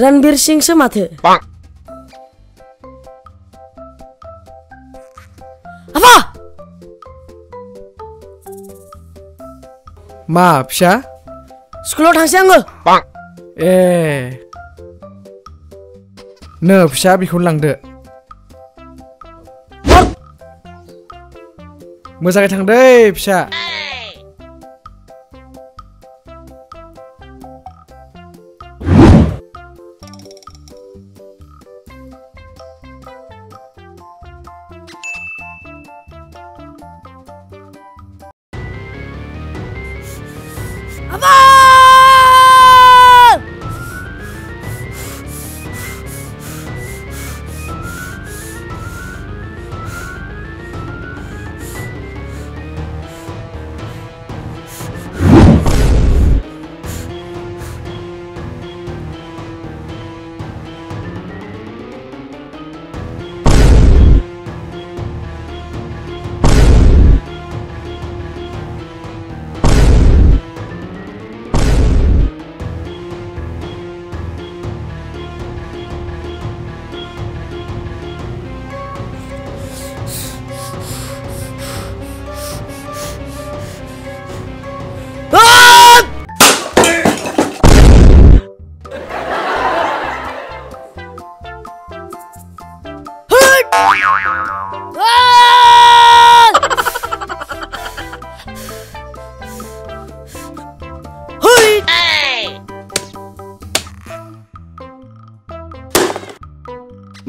रणबीर सिंहसो माथो आफा मा फिसा स्कुलाव थांसै आङो ए नो फिसा बेखौनो लांदो मोजाङै थांदै फिसा 아마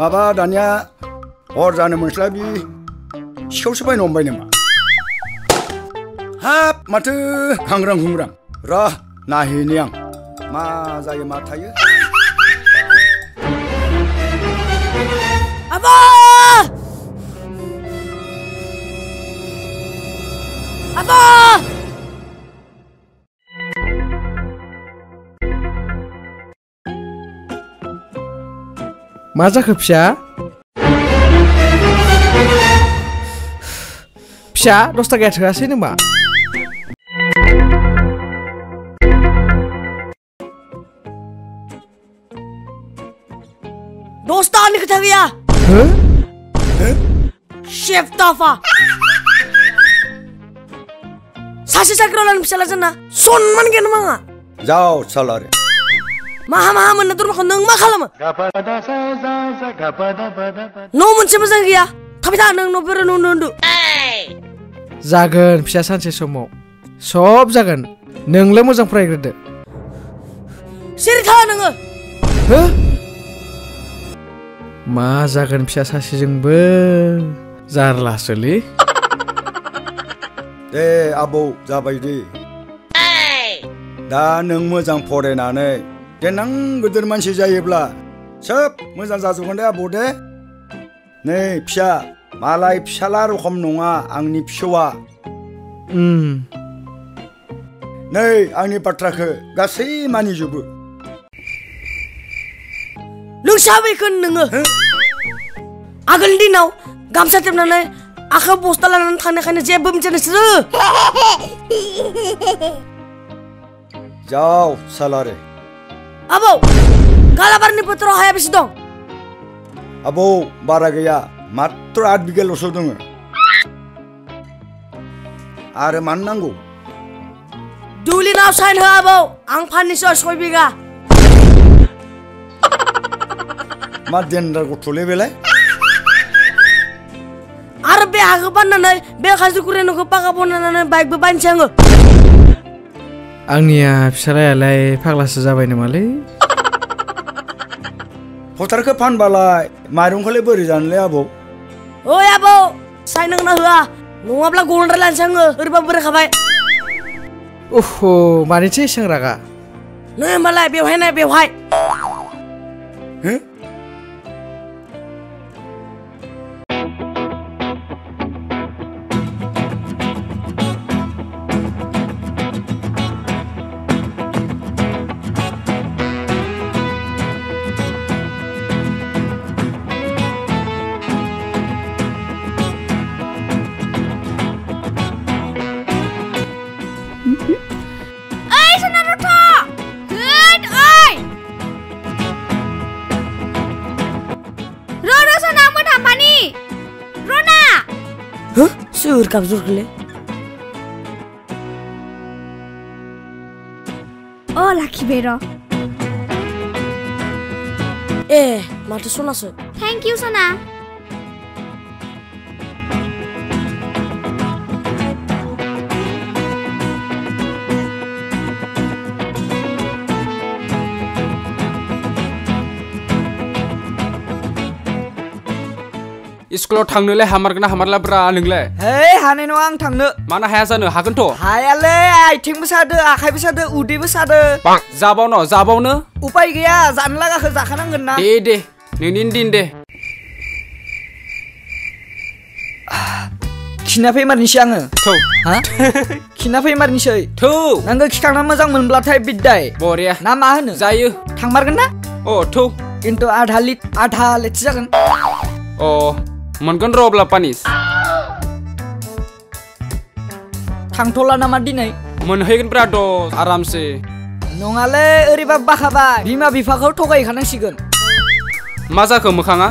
माबा दानिया हर जानो मोनस्लाबि सिखावसो बायनो हमबाय नामा हाब माथो हांग्रां हुंग्रां र नायहैनि आं मा जायो मा थायो आफा आफा मा जाखो फिसा फिसा दस थाखाया थोआसै नामा दसतानि खोथा गैया हो शेफ ताफा सासे साख्रियावलानि फिसाला जोंना सनमान गैया नामा आंहा जाव सालारे माहा माहा मोननो दरमाखौ नों मा खालामो न' मोनसे मोजां गैया थाबाय था नों न' बेराय न' उन्दु जागोन फिसा सानसे समाव सब जागोन नोंलाय मोजां फरायग्रोदो सिरि था नोङो हो मा जागोन फिसा सासेजोंबो जारलासोलै दे आबौ जाबाय दे दा नों मोजां फरायनानै देनां गिदिर मानसि जायोब्ला सोब मोजां जाजोबगोन दे आबौ दे नै फिसा मालाय फिसाला रखम नङा आंनि फिसौआ उम नै आंनि बाथ्राखौ गासै मानिजोबो नोंसा बैखौ नोङो आगोलनि दिनाव गामसा थेबनानै आखायाव बस्था लानानै थांनायखायनो जेबो मिथिया नोंसोरो जाव सालारे Abo, galabar ni putro haya bisi dong. Abo, baragaya, matro ad bigal osod dong. Are man nangu. Duli na usahin ha abo, ang panis os koy biga. Ma dendar ko tole belay. Are be hagapan na na, be kasu kure no ko pagabon na na bike beban siya आंनिया फिसालायालाय फाग्लासो जाबाय नामालै फोथारखौ फानबालाय माइरंखौलाय बोरै जानोलै आबौ ओइ आबौ साइन होना होआ नङाब्ला गनद्राय लानोसै आङो ओरैबाबो बोरायखाबाय अह मानिथो एसेबां रागा नै होमबालाय बेवहाय नाय बेवहाय हो Capsurgle. Hola, Kibero. Eh, Matosona, sir. Thank you, Sana. स्कुलाव थांनोलाय हामारगोन ना हामारलाब्रा नोंलाय Hei, हानाय नङा आं थांनो मानो हाया जानो हागोनथ' हायालै आथिंबो सादो आखाइबो सादो उदैबो सादो जाबावनो जाबावनो उपाय गैया जानो लागाखौ जाखानांगोन ना दे दे नोंनि दिन दे खिना फैमारनिसै आङो थौ हा खिना फैमारनिसै थौ नांगो खिखांना मोजां मोनब्लाथाय बिदाय बरिया ना मा होनो जायो थांमारगोन ना अ थौ खिन्थु आधा लिट आधा लिटसो जागोन अ मोनगोन र' अब्ला पानिस थांथ'ला नामा दिनै मोनहैगोन ब्रा दस आरामसे नङालै ओरैबा बाखाबाय बिमा बिफाखौ थगायखानांसिगोन मा जाखो मोखाङा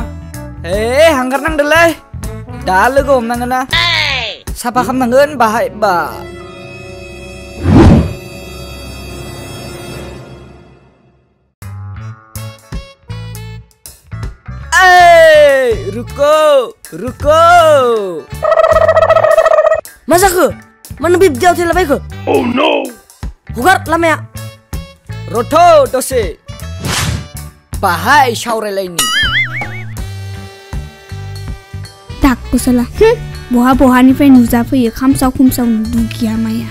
हे हांगार नांदोलै दा लोगो हमनांगोन ना साफा खालामनांगोन बाहाय बा ऐ, रुको रुको मा जाखो मानो बिब्दियाव थैलाबायखो हगार लामाया रथ' दसे बाहाय सावरायलायनि दागखौसोला बहा बहानिफ्राय नुजाफैयो खामसाव खुमसाव दुगिया माया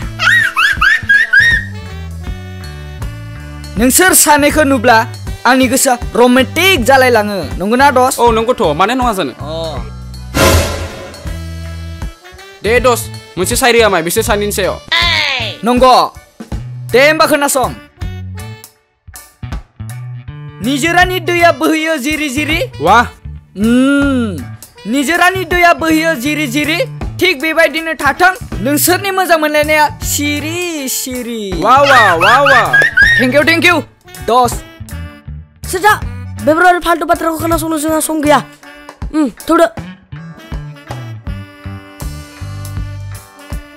नोंसोर सानैखौ नुब्ला आंनि गोसोआ रमेन्टिक जालायलाङो। नंगौना दस? औ नंगौथ' मानो नङा जानो। दे दस। मोनसे सायरिया माय बिसोर सानैनि सायाव। नंगौ। दे होमबा खोनासं। निजोरानि दैया बोहैयो जिरि जिरि। वाह। निजोरानि दैया बोहैयो जिरि जिरि। थिग बेबायदिनो थाथों। नोंसोरनि मोजां मोनलायनाया सिरि सिरि। वाह वाह वाह वाह। थेंक इउ थेंक इउ दस। Sejak beberapa Faldo Patra aku kena langsung-langsung ya. Hmm, tuh udah.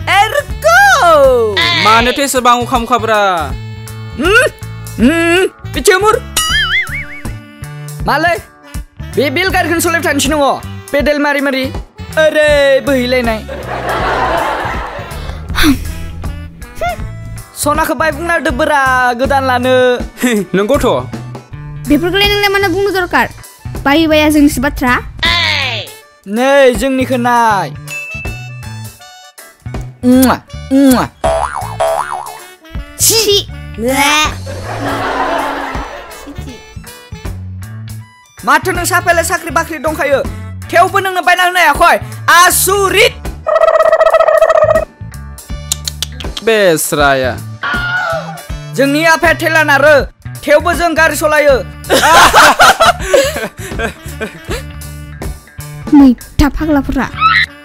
Ergo! Mana tuh sebang ukam kabra? Hmm? Hmm? Picemur? Malay, bibil kan kan sulit tension ngo. Pedal mari mari. Are, bahile nai. Hmm. Sona kebai pun ada berah, gedan lana. Hei, nengko tuh. बेफोरखौलाय नोंलाय मानो बुंनो दरकार बायो बाया जोंनिसो बाथ्रा नै जोंनिखौ नाय मुवा, मुवा। सि माथो नों साफायालाय साख्रि बाख्रि दंखायो थेवबो नोंनो बायना होनो हायाखै आसुरित बेसराया जोंनि आफाया थेला नारो थेवबो जों गारि सलायो मैथा फाग्लाफोरा?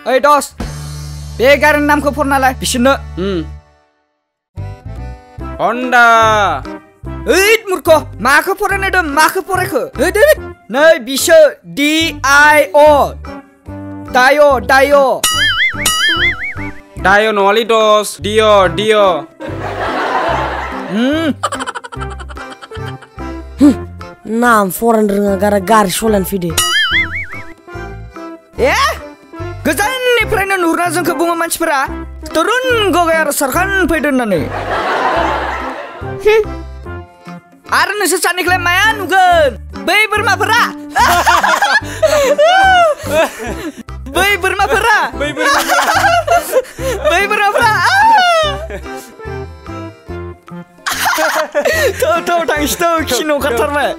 ओइ दस बे गारिनि नामखौ फरनालाय बिसोरनो। उम। हन्डा। ओइ मुर्ख माखौ फरायनो होदों माखौ फरायखो? होदो नै बिसो डि आइ अ। दाय दाय। दायो नङालै दस दिय दिय Nam foran dengan gara-gara sholan fide. E? Ya? Gazan ni prenan hurna zon kebunga manchpera. Turun go gaya sarkan pedan nani. Hm. Arun sesanik lemayan ugan. Bayi bermapera. खिनो में।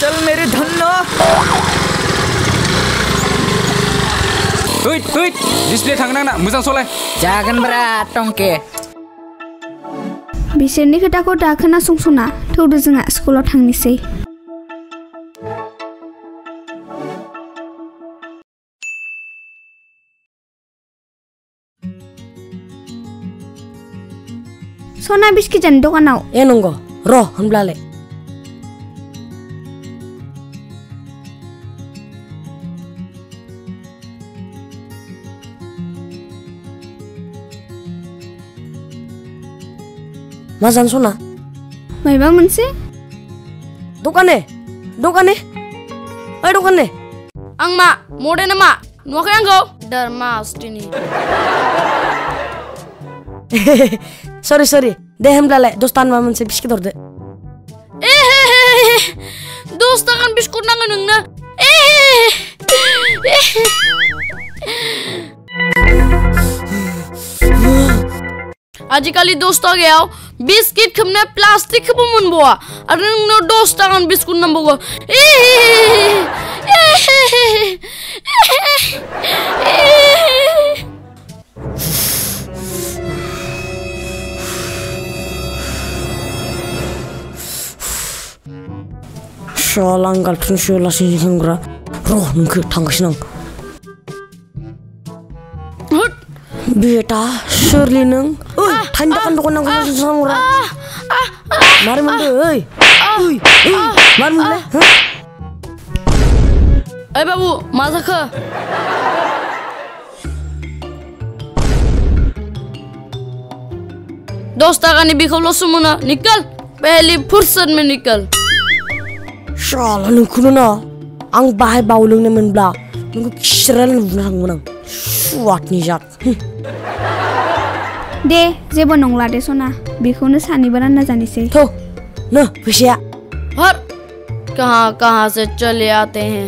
चल मेरे धन्ना। हैद हैद डिसप्ले थांगोन ना मोजां सलाय जागोन ब्रा टंके। बिसोरनि खोथाखौ दा खोनासंसना थौदो जोंहा स्कुलाव थांनोसै। sona biski jando kanau enunggo roh le. Masan sona. Maibang mense? Dukane, dukane, Ay dukane. Ang ma, mode nama ma. Nuwak yang go. Dharma Astini. सना बिस्किट जानो दखानाव ए नंगौ र' होनब्लालाय मा जानो सना मायबा मोनसे दखाने दखाने ओइ दखाने आं मा मडे नामा नुवाखै आंखौ धर्मा अस्टिनि सरि सरि दे होमब्लालाय दसथा माबा मोनसे बिस्किट हरदो ए दस थाखानि बिस्कुट नांगौ नोंनो ए आजिखालि दस थाखायाव बिस्किट खोबनो प्लास्टिकखौबो मोनबावा आरो नोंनो दस थाखानि बिस्कुट नांबावगौ ए Soal आं गार्लफ्रेन्ड सो लासै खांग्रा र' नोंखो थांगासिनो आं हुट बेटा सोरलि नों ओइ थाइनि दखान दखान नांगौ लासै खांग्रा मारै मोनदो ओइ ओइ ओइ मारै मोनदों हो ओइ बाबु मा जाखो दस थाखानि बेखौल'सो मोनो निकल पहली फुर्सत में निकल Syala nungkuno na. Ang bahay baulong naman bla. Nungku kisral nunang munang. Suat ni jak. दे जेबो नंला दे सना बेखौनो सानैबो रानना जानोसै थौ न फैसाया हर कहाँ कहाँ से चले आते हैं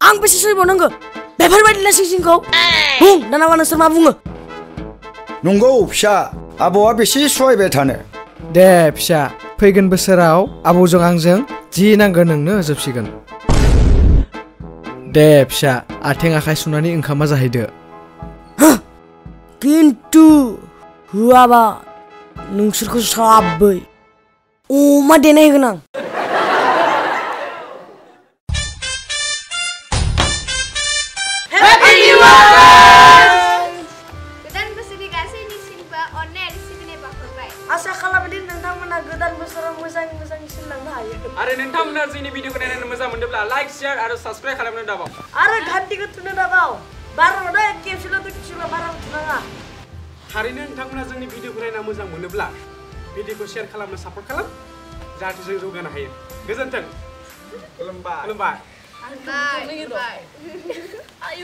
आं बेसे सोलिबावनांगौ बेफोरबायदि लासै जोंखौ बुं दानाबा नोंसोर मा बुङो नंगौ फिसा आबौआ बेसे सहायबाय थानो दे फिसा फैगोन बोसोराव आबौजों आंजों जि नांगौ नोंनो होजोबसिगोन दे फिसा आथिं आखाइ सुनानै ओंखामा जाहैदो खिन्थु होआबा नोंसोरखौ साबै अमा देनाय होगोन आं बावहरबाय आसा खालामोदि नोंथांमोना गोदान बोसोराव मोजां मोजां सोलिलांनो हायो आरो नोंथांमोना जोंनि भिडिअखौ नायनानै मोजां मोनदोंब्ला लाइक शेयार आरो साबस्क्राइब खालामनो दाबाव आरो घन्टिखौ थुनो दाबाव बार'दा खेबसेल' खेबसेल' बारा थुनाङा थारैनो नोंथांमोना जोंनि भिडिअखौ नायना मोजां मोनोब्ला भिडिअखौ शेयार खालामनो सापर्ट खालाम जाहाथे जों जौगानो हायो गोजोन्थों खुलुमबाय खुलुमबाय बाय